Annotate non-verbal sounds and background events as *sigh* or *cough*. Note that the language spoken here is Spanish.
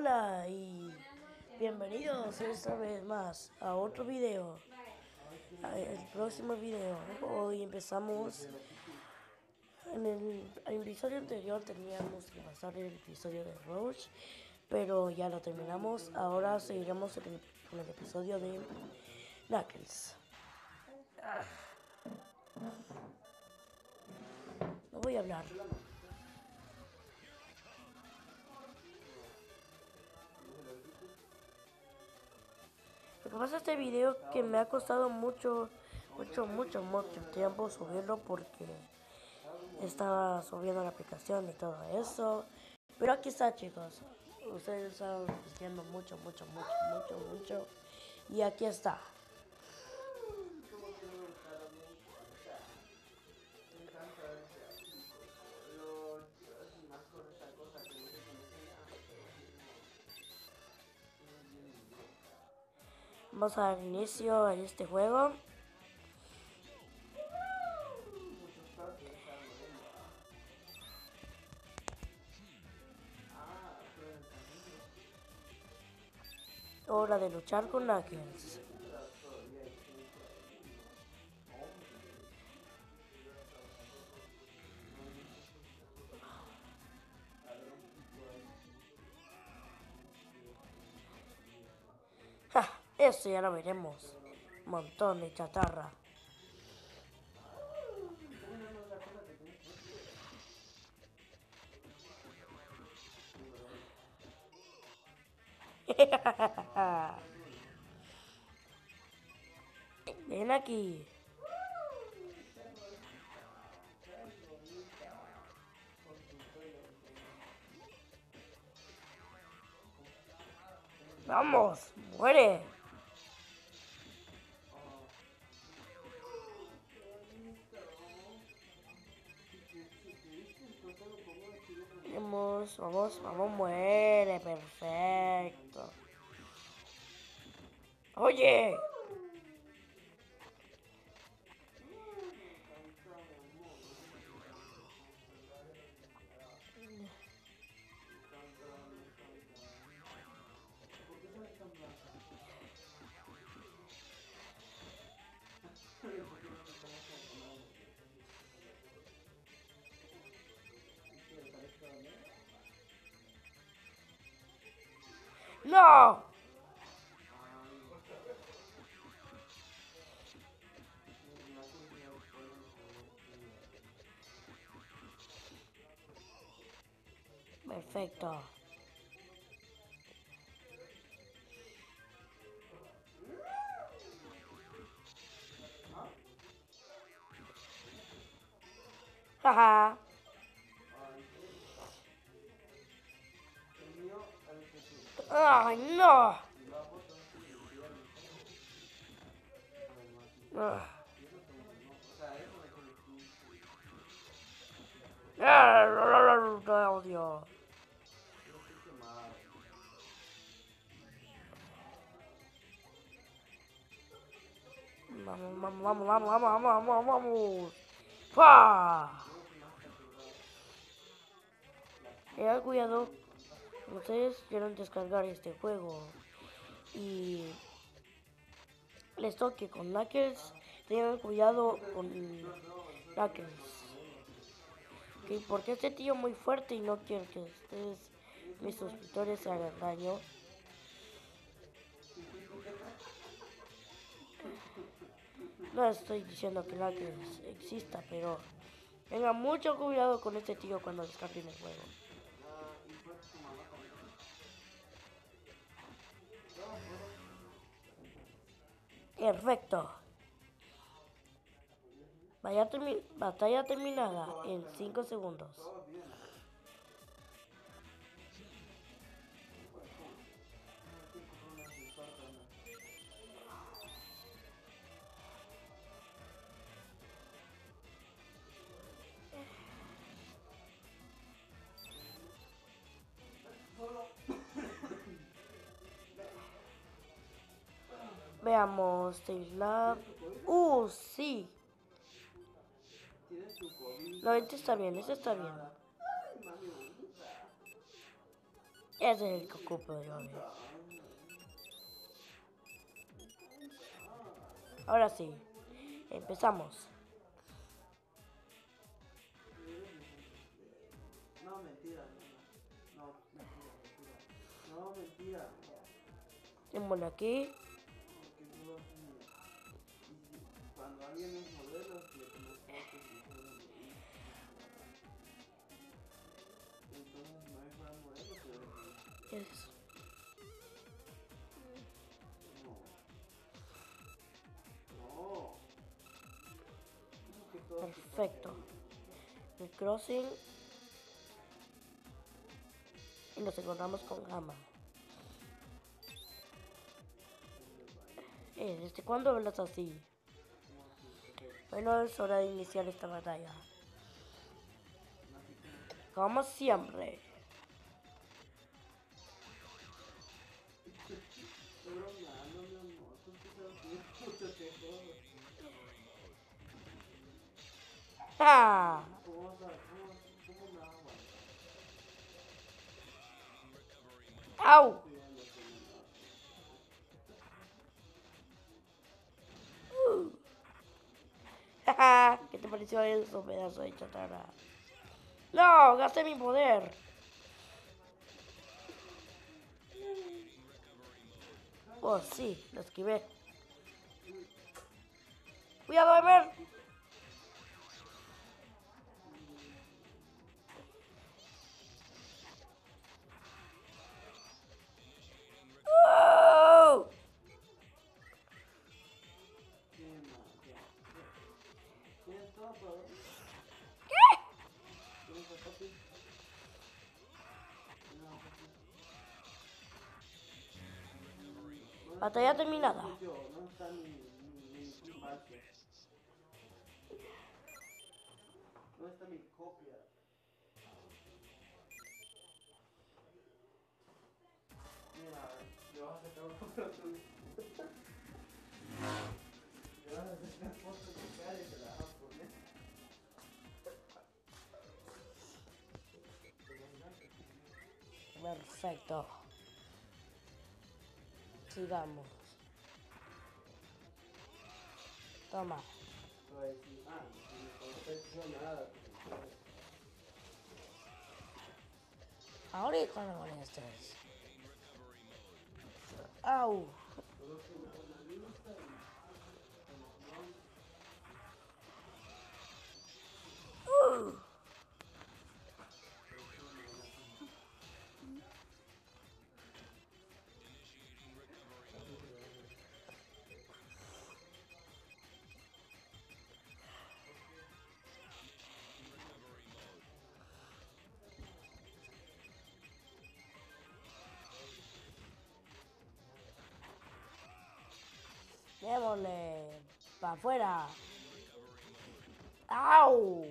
Hola y bienvenidos esta vez más a otro video. El próximo video. Hoy empezamos. En el, episodio anterior teníamos que pasar el episodio de Roach, pero ya lo terminamos. Ahora seguiremos con el episodio de Knuckles. No voy a hablar. Lo que pasa este video que me ha costado mucho, mucho, mucho, mucho tiempo subirlo porque estaba subiendo la aplicación y todo eso. Pero aquí está chicos. Ustedes están diciendo mucho, mucho, mucho, mucho, mucho. Y aquí está. Vamos a dar inicio a este juego. Hora de luchar con Knuckles. Eso ya lo veremos. Montón de chatarra. *laughs* Ven aquí. Vamos, muere. Vamos, vamos, vamos, muere, perfecto. Oye. No. Perfecto. Haha. Ai no! Ah. odio. Vamos, vamos, vamos, vamos, vamos, vamos, vamos. ¡Pah! Tengan cuidado ustedes quieren descargar este juego y les toque con Knuckles, tengan cuidado con Knuckles. Porque este tío muy fuerte y no quiero que ustedes, mis suscriptores, se hagan daño. No estoy diciendo que Knuckles exista, pero tengan mucho cuidado con este tío cuando descarguen el juego. Perfecto. batalla terminada en 5 segundos. Veamos, Lab. Uh, sí. No, este está bien, este está bien. Ese es el que ocupo yo. Ahora sí, empezamos. No, mentira. No, mentira, mentira. No, mentira. Démosle aquí. Y Cuando alguien es modelo, le tomas fotos y todo. y- Entonces no es modelo, pero Es- no. No. Digo que todo se Perfecto. El crossing. Y nos encontramos con Gama. Eh, ¿desde cuándo hablas así? Bueno, es hora de iniciar esta batalla. Como siempre. Estoy bromeando, Jaja, ¿Qué te pareció eso, pedazo de chatarra? ¡No! ¡Gasté mi poder! Oh, sí, lo esquivé. ¡Cuidado, Emer! Batalla terminada. Está mi. Perfecto. Me contestó nada. Ahorita no molestes. Au. Démosle. Pa' afuera. ¡Au!